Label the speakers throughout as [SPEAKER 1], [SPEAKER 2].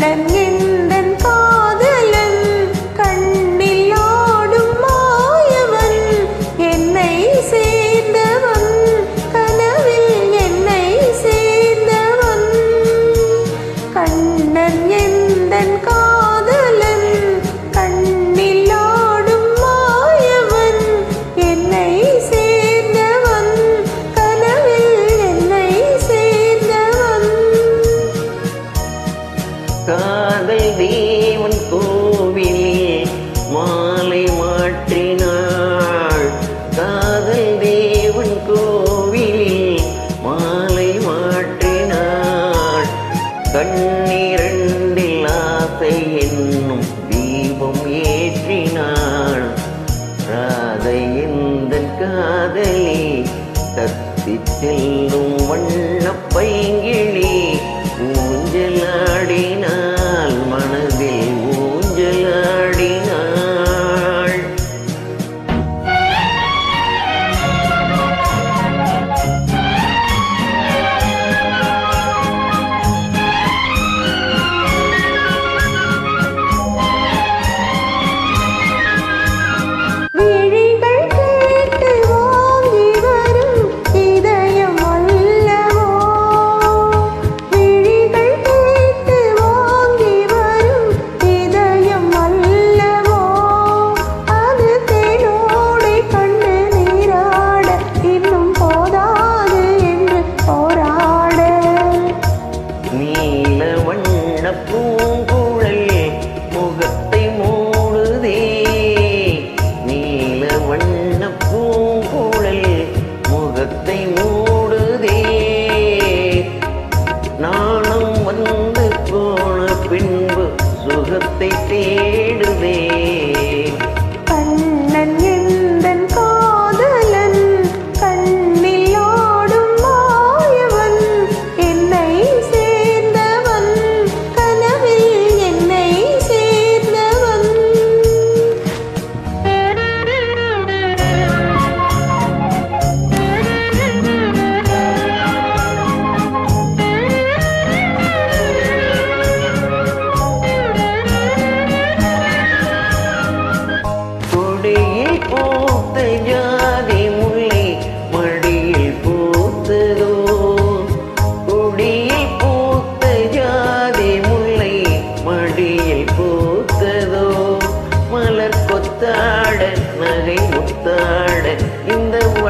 [SPEAKER 1] em nghiêng
[SPEAKER 2] காதலே தத்தி செல்லும் வண்ண பைங்கிழி சுகத்தை தேடுவே
[SPEAKER 1] கண்ணன்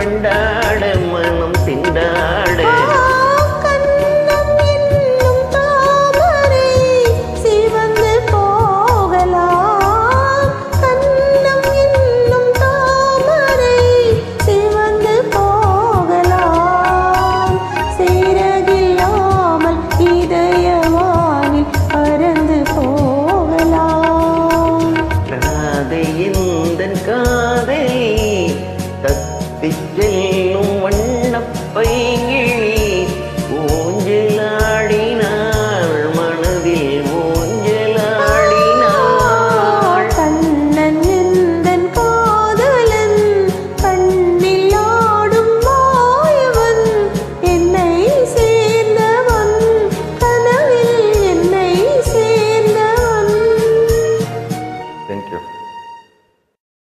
[SPEAKER 2] wonder.